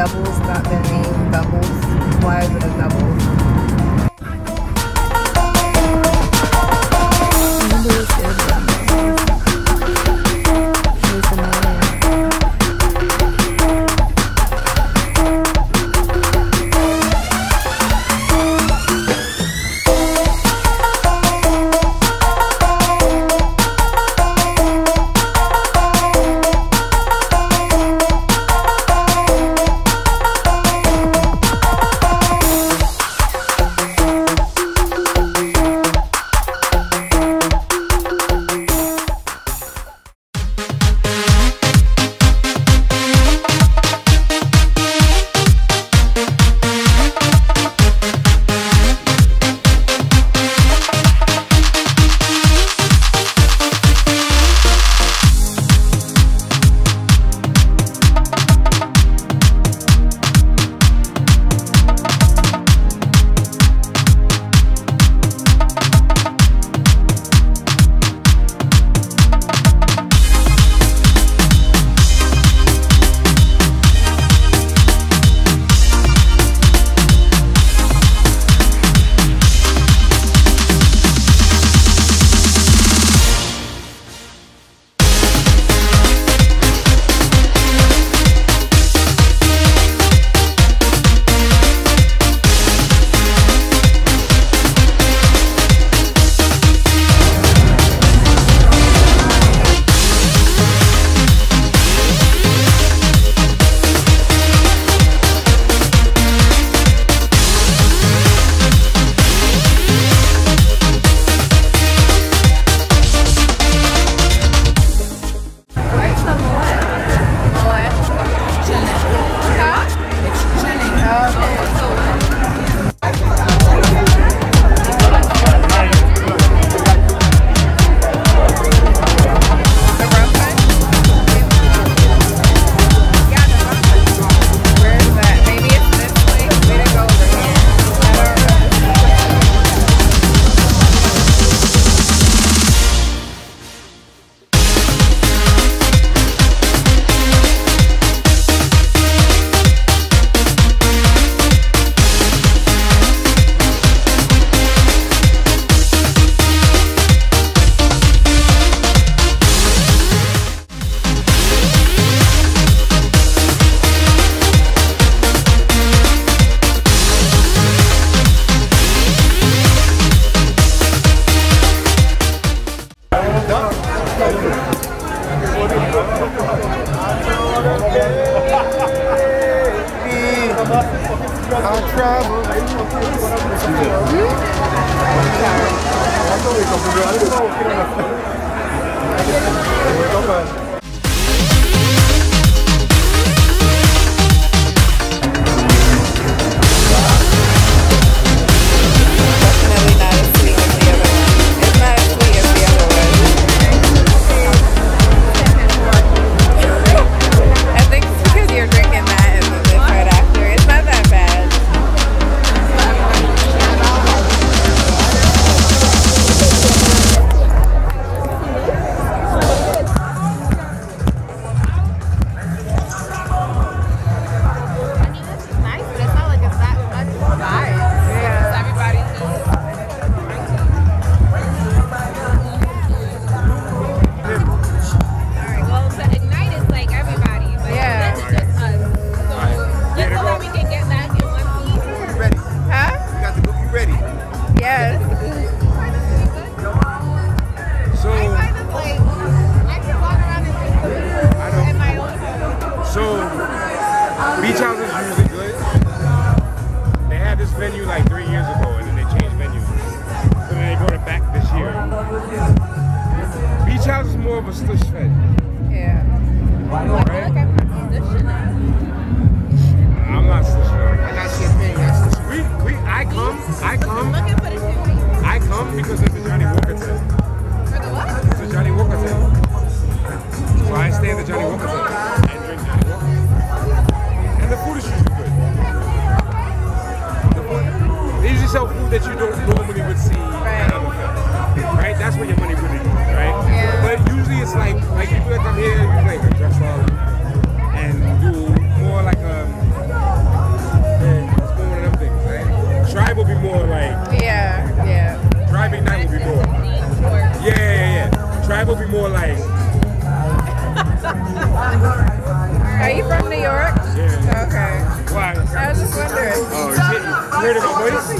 doubles, not name. doubles, Why is it a double. of a fed. Yeah. I'm not I got champagne. We, we, I come, I come. I the come because of gonna be more like. Are you from New York? Yeah. Okay. Why? I was just wondering. Oh, shit. You of my voice?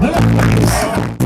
Parabéns.